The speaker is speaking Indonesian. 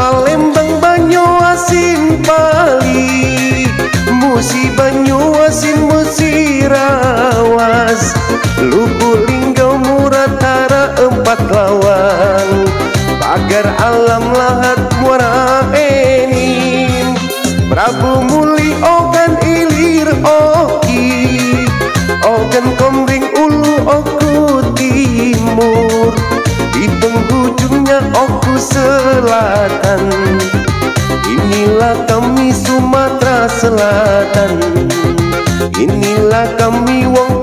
Palembang banyu asin pali Musi banyu asin musi rawas. Lubu linggau murah tara empat lawan Pagar alam lahat muara enim. Prabu muli ogan ilir oki Ogan kombing ulu oku timur. Di penghujungnya oku selatan. Inilah kami Sumatera Selatan. Inilah kami wong